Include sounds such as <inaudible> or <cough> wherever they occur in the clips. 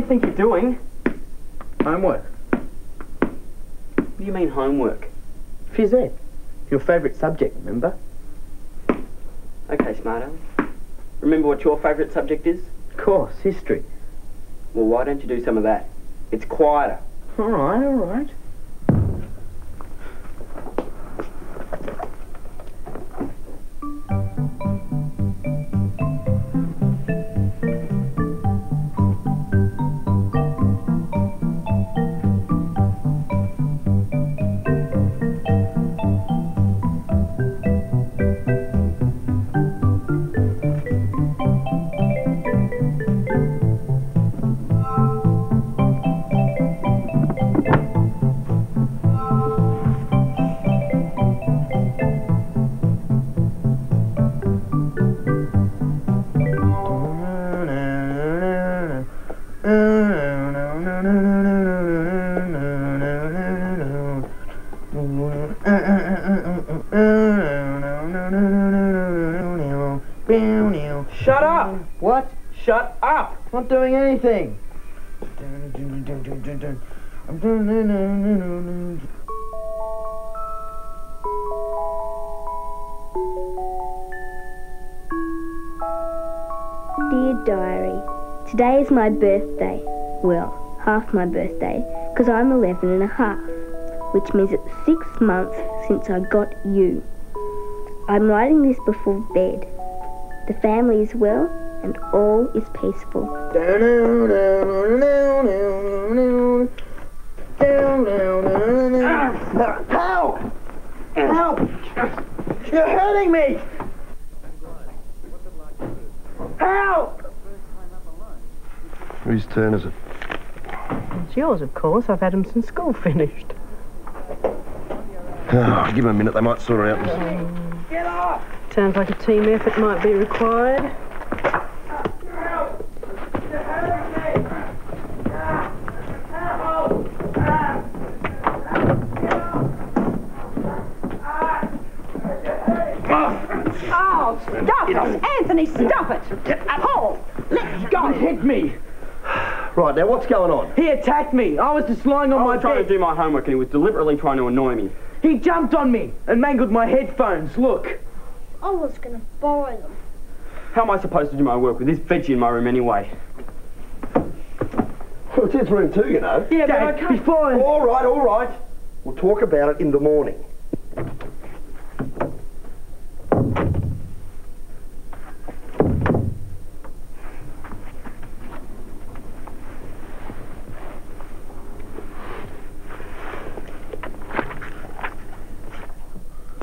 What do you think you're doing? Homework. What do you mean homework? Phys ed. Your favourite subject, remember? Okay, Smarto. Remember what your favourite subject is? Of course, history. Well, why don't you do some of that? It's quieter. All right, all right. Dear Diary, today is my birthday. Well, half my birthday, because I'm 11 and a half, which means it's six months since I got you. I'm writing this before bed. The family is well and all is peaceful. Help! Help! You're hurting me! Help! Whose turn is it? It's yours, of course. I've had 'em since school finished. Oh, give them a minute, they might sort it out. Get off! Sounds like a team effort might be required. Let me! Right, now what's going on? He attacked me. I was just lying on my. bed. I was trying to do my homework and he was deliberately trying to annoy me. He jumped on me and mangled my headphones. Look. I was going to borrow them. How am I supposed to do my work with this veggie in my room anyway? Well, it's his room too, you know. Yeah, but I can't. Before. All right, all right. We'll talk about it in the morning.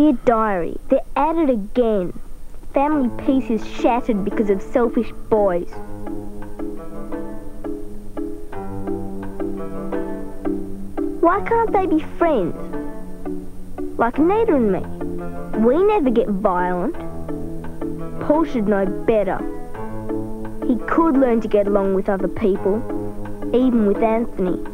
Dear Diary, they're at it again. Family peace is shattered because of selfish boys. Why can't they be friends? Like Nita and me. We never get violent. Paul should know better. He could learn to get along with other people, even with Anthony.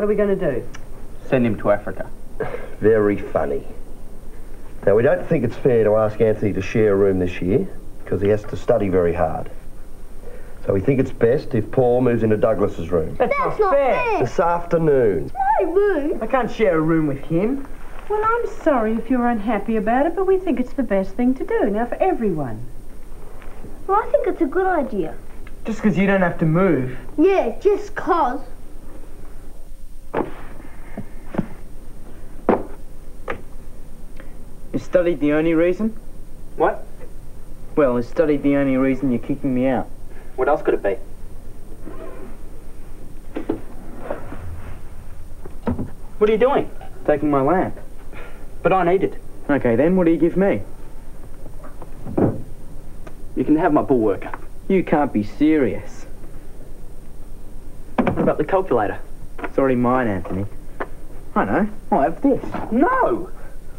What are we going to do? Send him to Africa. <sighs> Very funny. Now, we don't think it's fair to ask Anthony to share a room this year because he has to study very hard. So we think it's best if Paul moves into Douglas's room That's, That's not fair. this afternoon. My room. I can't share a room with him. Well, I'm sorry if you're unhappy about it, but we think it's the best thing to do now for everyone. Well, I think it's a good idea. Just because you don't have to move. Yeah, just cause. Is study the only reason? What? Well, is study the only reason you're kicking me out? What else could it be? What are you doing? Taking my lamp. But I need it. Okay, then what do you give me? You can have my Bullworker. You can't be serious. What about the calculator? It's already mine, Anthony. I know. I'll have this. No!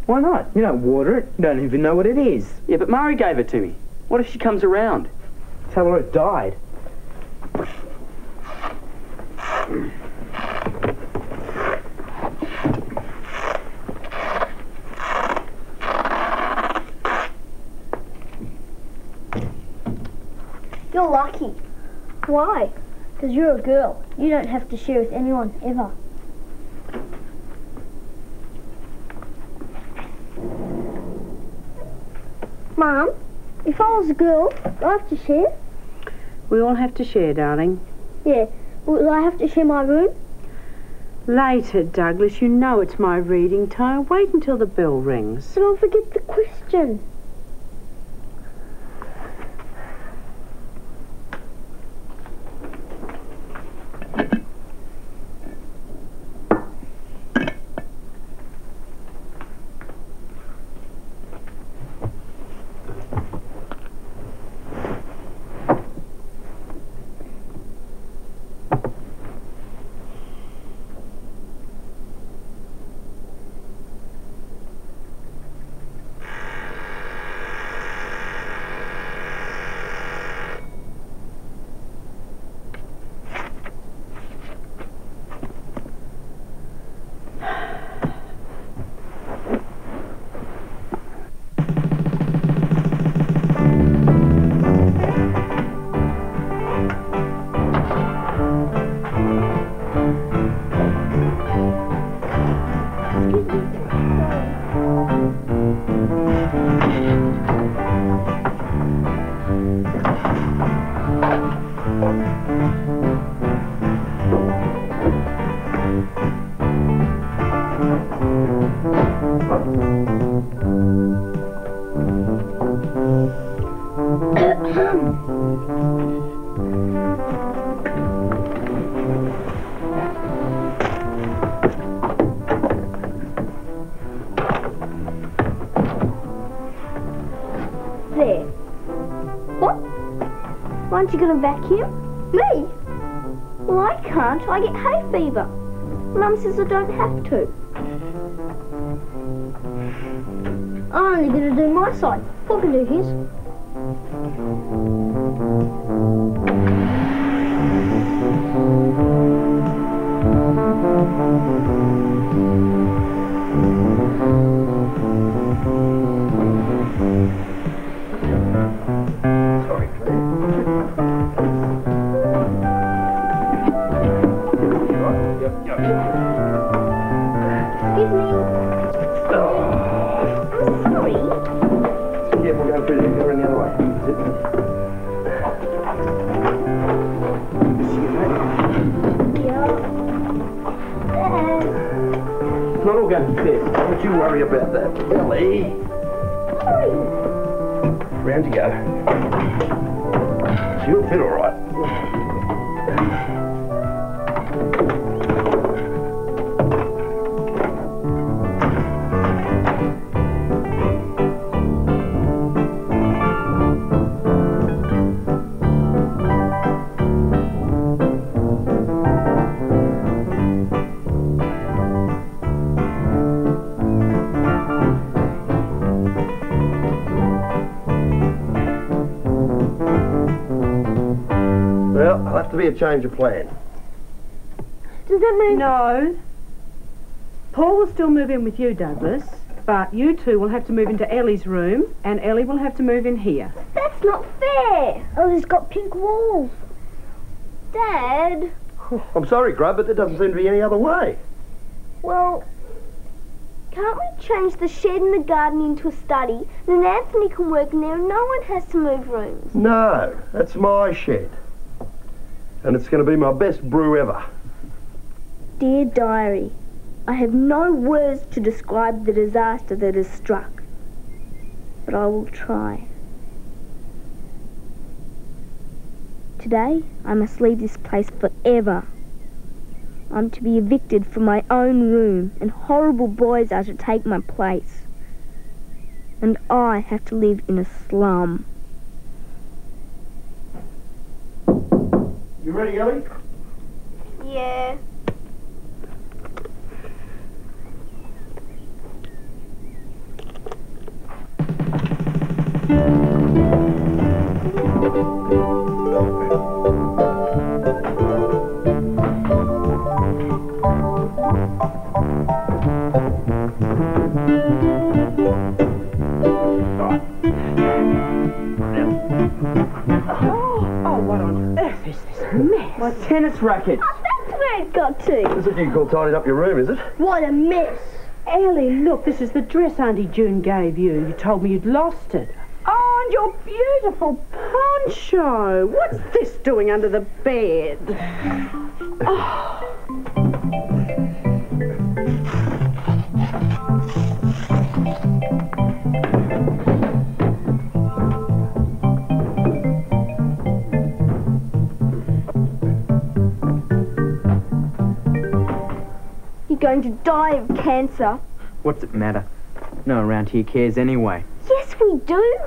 Why not? You don't water it. You don't even know what it is. Yeah, but Mari gave it to me. What if she comes around? Tell her it died. You're lucky. Why? Because you're a girl. You don't have to share with anyone ever. Mum, if I was a girl, I have to share? We all have to share, darling. Yeah. Will I have to share my room? Later, Douglas, you know it's my reading time. Wait until the bell rings. But I'll forget the question. Vacuum? Me? Well, I can't. I get hay fever. Mum says I don't have to. I'm only going to do my side. Paul can do his. Sorry, It's not all going to fit. Don't you worry about that. Round you go. She'll fit all right. Be a change of plan. Does that mean No. Paul will still move in with you, Douglas, but you two will have to move into Ellie's room, and Ellie will have to move in here. That's not fair. Ellie's got pink walls. Dad, oh, I'm sorry, Grub, but there doesn't seem to be any other way. well, can't we change the shed and the garden into a study? Then Anthony can work in there and no one has to move rooms. No, that's my shed. And it's going to be my best brew ever. Dear Diary, I have no words to describe the disaster that has struck, but I will try. Today, I must leave this place forever. I'm to be evicted from my own room, and horrible boys are to take my place. And I have to live in a slum. You ready, Ellie? Yeah. <laughs> Oh, oh, what on earth is this mess? My tennis racket. Oh, that's where it got to. This is what you call tidying up your room, is it? What a mess. Ellie, look, this is the dress Auntie June gave you. You told me you'd lost it. Oh, and your beautiful poncho. What's this doing under the bed? You're <sighs> oh, going to die of cancer. What's it matter? No one around here cares anyway. Yes, we do.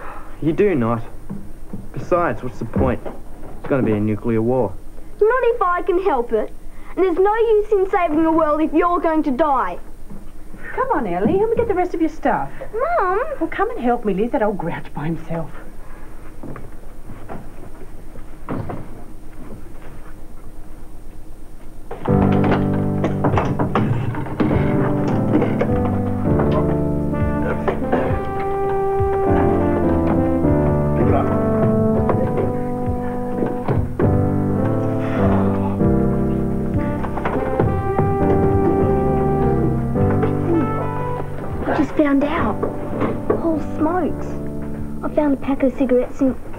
You do not. Besides, what's the point? It's going to be a nuclear war. Not if I can help it. And there's no use in saving the world if you're going to die. Come on, Ellie, help me get the rest of your stuff. Mum, Well, come and help me. Leave that old grouch by himself. Pack of cigarettes in.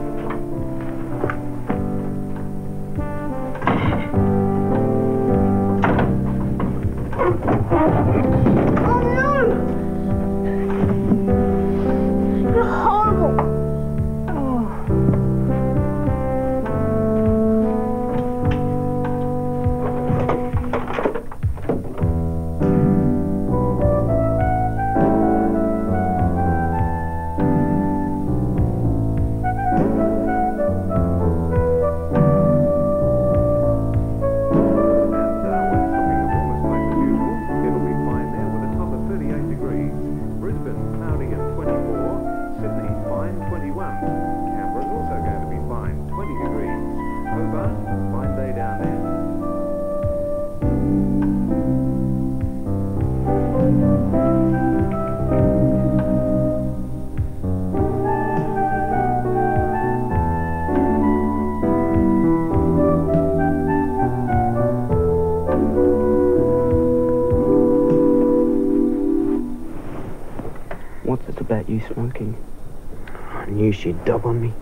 Knew she'd dog on me.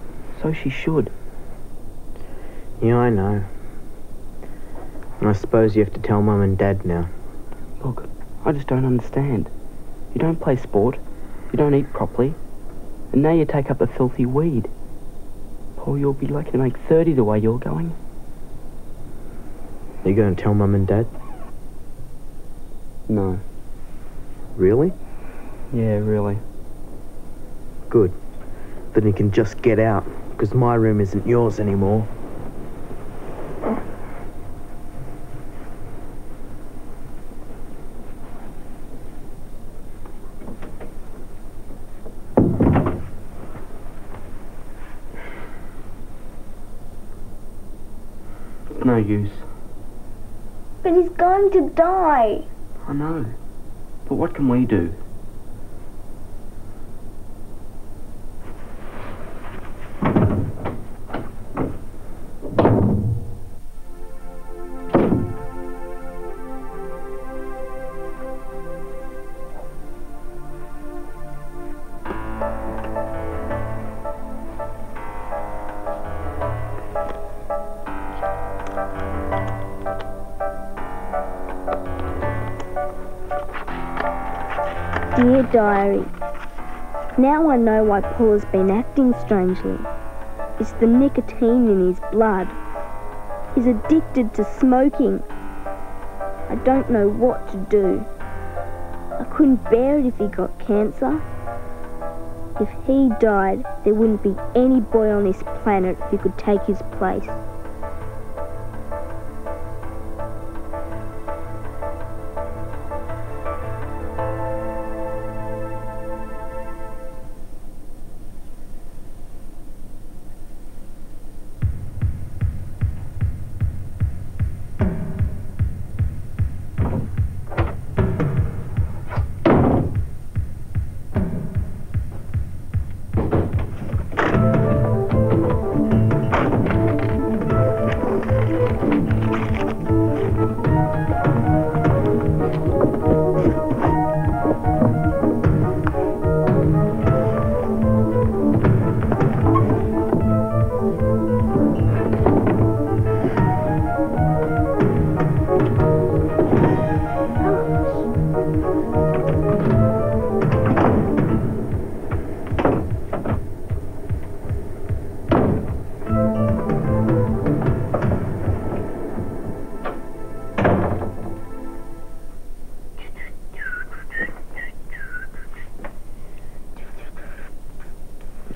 So she should. Yeah, I know. And I suppose you have to tell Mum and Dad now. Look, I just don't understand. You don't play sport. You don't eat properly. And now you take up the filthy weed. Paul, you'll be lucky to make 30 the way you're going. Are you going to tell Mum and Dad? No. Really? Yeah, really. Good. Then you can just get out, because my room isn't yours anymore. It's no use. But he's going to die. I know. But what can we do? Dear Diary, now I know why Paul has been acting strangely. It's the nicotine in his blood. He's addicted to smoking. I don't know what to do. I couldn't bear it if he got cancer. If he died, there wouldn't be any boy on this planet who could take his place.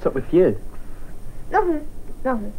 What's up with you? Nothing. Nothing.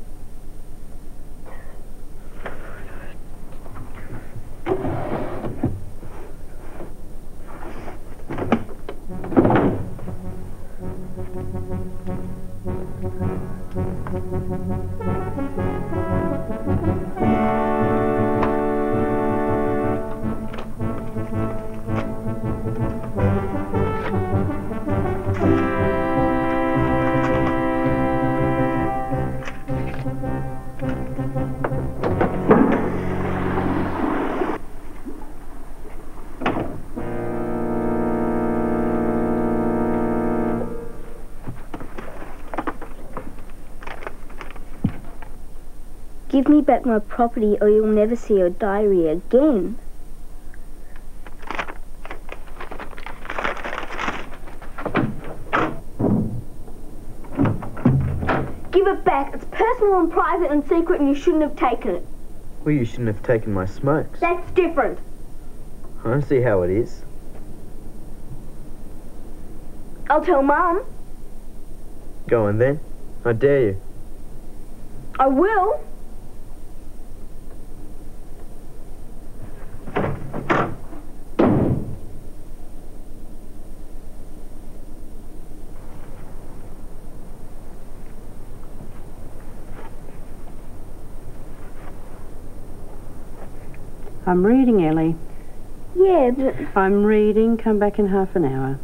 Give me back my property or you'll never see your diary again. Give it back. It's personal and private and secret and you shouldn't have taken it. Well, you shouldn't have taken my smokes. That's different. I don't see how it is. I'll tell Mum. Go on then. I dare you. I will. I'm reading, Ellie. Yeah, but I'm reading. Come back in half an hour.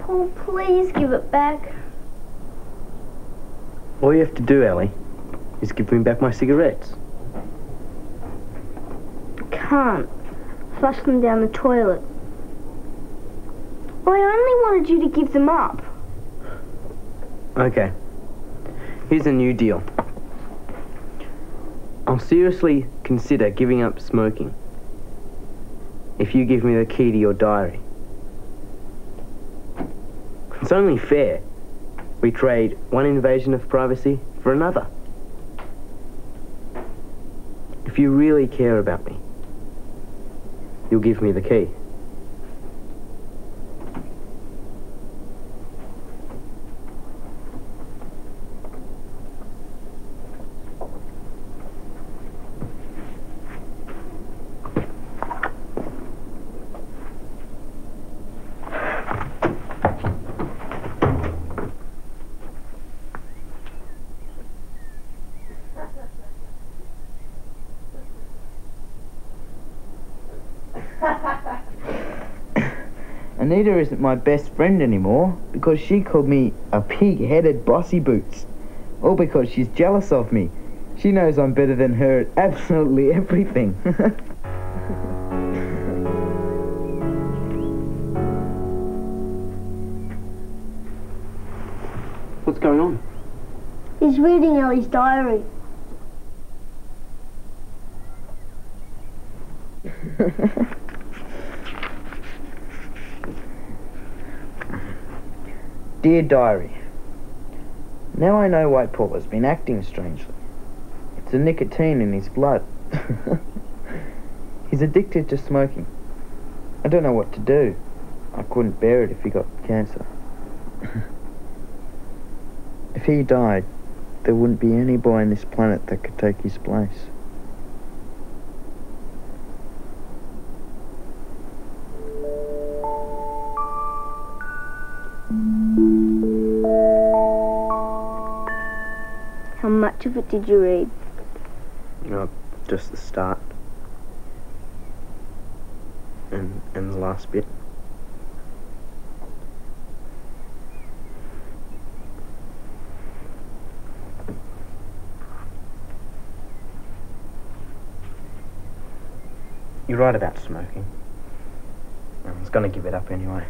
Paul, please give it back. All you have to do, Ellie, is give me back my cigarettes. Can't. Flush them down the toilet. Well, I only wanted you to give them up. Okay. Here's a new deal. I'll seriously consider giving up smoking if you give me the key to your diary. It's only fair. We trade one invasion of privacy for another. If you really care about me, you'll give me the key. Anita isn't my best friend anymore because she called me a pig-headed bossy boots. All because she's jealous of me. She knows I'm better than her at absolutely everything. <laughs> What's going on? He's reading Ellie's diary. <laughs> Dear Diary, Now I know why Paul has been acting strangely. It's the nicotine in his blood. <laughs> He's addicted to smoking. I don't know what to do. I couldn't bear it if he got cancer. <laughs> if he died, there wouldn't be any boy on this planet that could take his place. Much did you read? No, just the start. And and the last bit. You're right about smoking. I was gonna give it up anyway.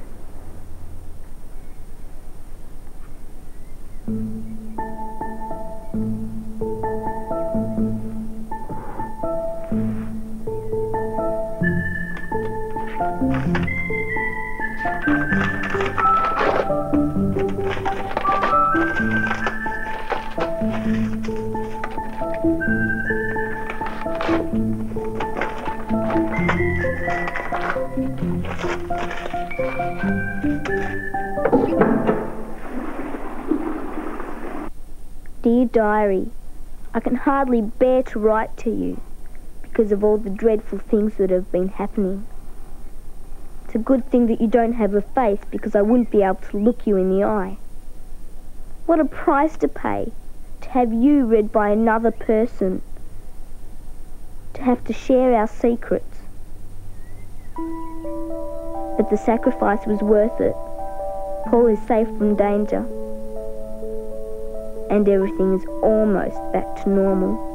Dear Diary, I can hardly bear to write to you because of all the dreadful things that have been happening. It's a good thing that you don't have a face because I wouldn't be able to look you in the eye. What a price to pay to have you read by another person, to have to share our secrets. But the sacrifice was worth it. Paul is safe from danger. And everything is almost back to normal.